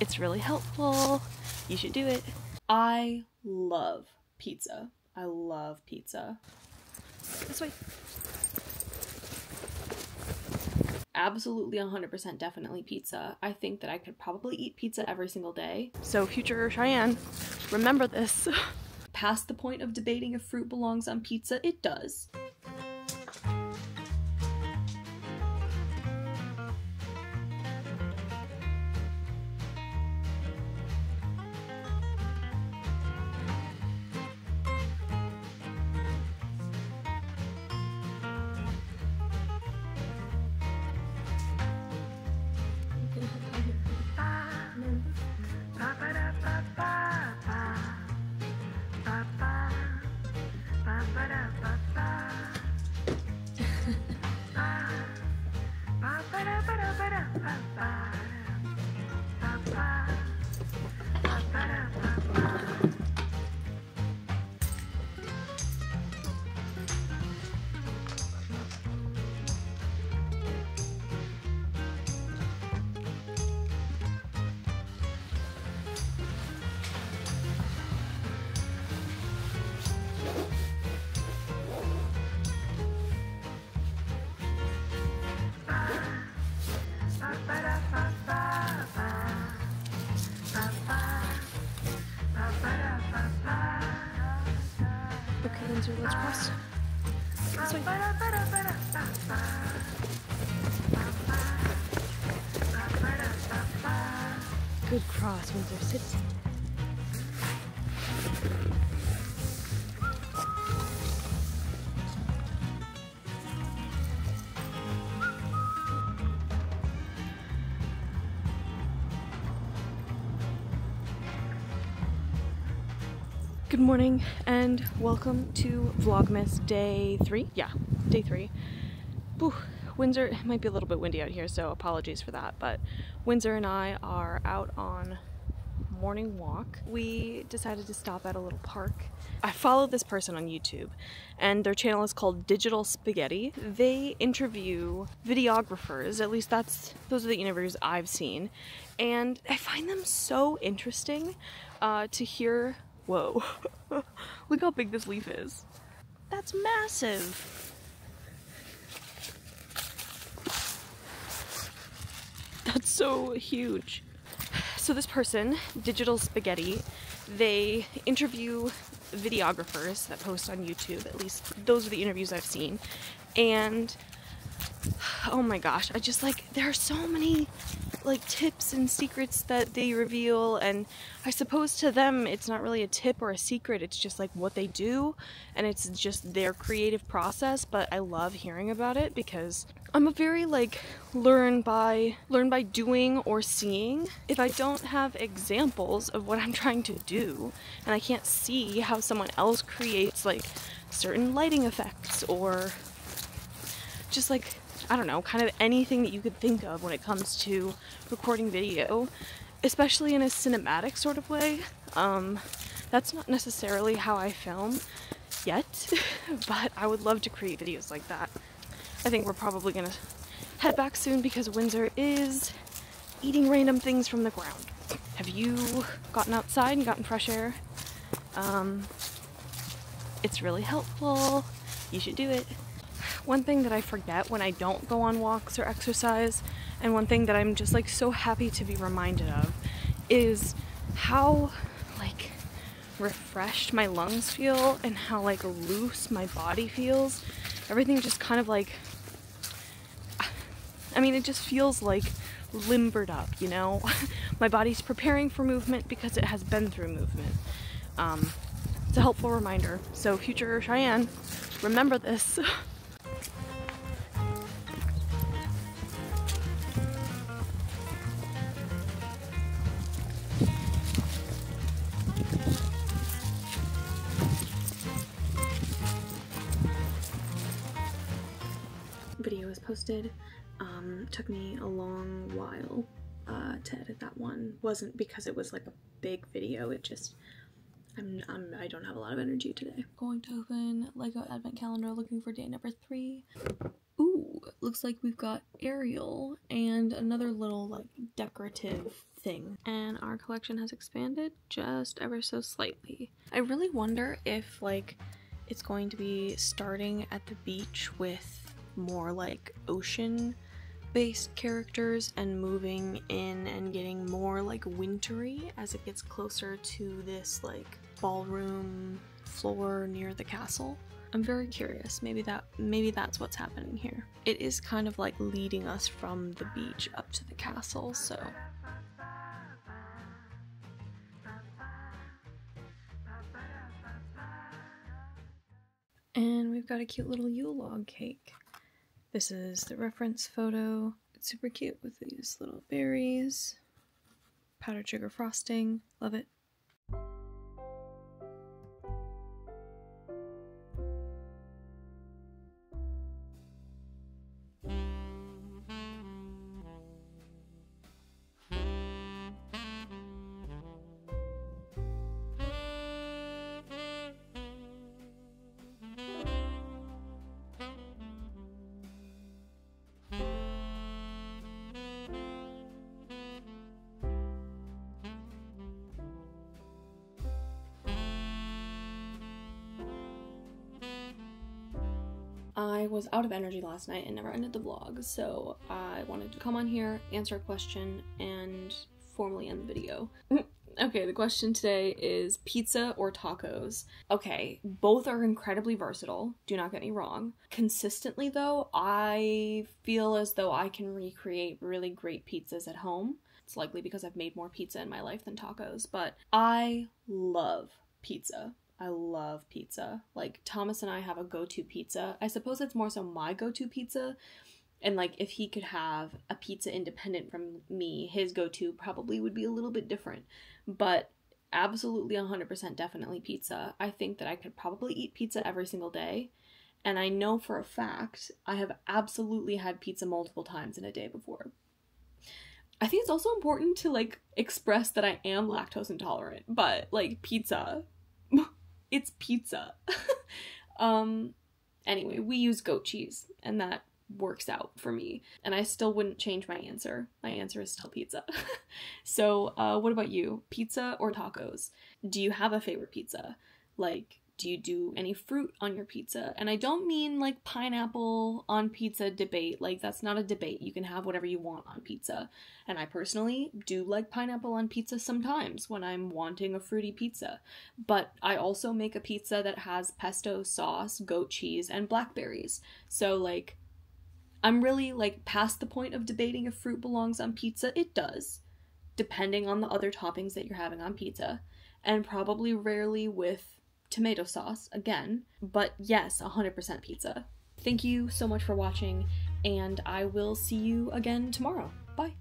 It's really helpful. You should do it. I love pizza. I love pizza. This way. Absolutely 100% definitely pizza. I think that I could probably eat pizza every single day. So, future Cheyenne, remember this. Past the point of debating if fruit belongs on pizza, it does. Let's cross. This way. Good cross, Windsor. Sit. Good morning and welcome to Vlogmas day three. Yeah, day three. Whew. Windsor, it might be a little bit windy out here, so apologies for that, but Windsor and I are out on morning walk. We decided to stop at a little park. I follow this person on YouTube, and their channel is called Digital Spaghetti. They interview videographers, at least that's those are the interviews I've seen, and I find them so interesting uh, to hear. Whoa, look how big this leaf is. That's massive. That's so huge. So this person, Digital Spaghetti, they interview videographers that post on YouTube. At least those are the interviews I've seen. And oh my gosh, I just like there are so many like tips and secrets that they reveal and I suppose to them it's not really a tip or a secret, it's just like what they do and it's just their creative process, but I love hearing about it because I'm a very like learn by learn by doing or seeing. If I don't have examples of what I'm trying to do and I can't see how someone else creates like certain lighting effects or just like I don't know, kind of anything that you could think of when it comes to recording video, especially in a cinematic sort of way. Um, that's not necessarily how I film yet, but I would love to create videos like that. I think we're probably gonna head back soon because Windsor is eating random things from the ground. Have you gotten outside and gotten fresh air? Um, it's really helpful. You should do it. One thing that I forget when I don't go on walks or exercise, and one thing that I'm just like so happy to be reminded of, is how like refreshed my lungs feel and how like loose my body feels. Everything just kind of like, I mean, it just feels like limbered up, you know? my body's preparing for movement because it has been through movement. Um, it's a helpful reminder. So, future Cheyenne, remember this. posted. Um, took me a long while uh, to edit that one. Wasn't because it was like a big video. It just I'm, I'm I don't have a lot of energy today. Going to open Lego Advent Calendar. Looking for day number three. Ooh, looks like we've got Ariel and another little like decorative thing. And our collection has expanded just ever so slightly. I really wonder if like it's going to be starting at the beach with more like ocean based characters and moving in and getting more like wintry as it gets closer to this like ballroom floor near the castle. I'm very curious. Maybe that maybe that's what's happening here. It is kind of like leading us from the beach up to the castle, so And we've got a cute little Yule log cake. This is the reference photo. It's super cute with these little berries, powdered sugar frosting. Love it. I was out of energy last night and never ended the vlog, so I wanted to come on here, answer a question, and formally end the video. okay, the question today is pizza or tacos? Okay, both are incredibly versatile, do not get me wrong. Consistently, though, I feel as though I can recreate really great pizzas at home. It's likely because I've made more pizza in my life than tacos, but I love pizza. I love pizza. Like Thomas and I have a go-to pizza. I suppose it's more so my go-to pizza. And like if he could have a pizza independent from me, his go-to probably would be a little bit different. But absolutely 100% definitely pizza. I think that I could probably eat pizza every single day. And I know for a fact I have absolutely had pizza multiple times in a day before. I think it's also important to like express that I am lactose intolerant, but like pizza it's pizza. um anyway, we use goat cheese and that works out for me. And I still wouldn't change my answer. My answer is still pizza. so, uh what about you? Pizza or tacos? Do you have a favorite pizza? Like do you do any fruit on your pizza? And I don't mean like pineapple on pizza debate. Like, that's not a debate. You can have whatever you want on pizza. And I personally do like pineapple on pizza sometimes when I'm wanting a fruity pizza. But I also make a pizza that has pesto sauce, goat cheese, and blackberries. So, like, I'm really like past the point of debating if fruit belongs on pizza. It does, depending on the other toppings that you're having on pizza. And probably rarely with tomato sauce again, but yes, 100% pizza. Thank you so much for watching, and I will see you again tomorrow. Bye.